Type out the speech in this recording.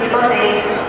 Bị bao nhiêu tiền?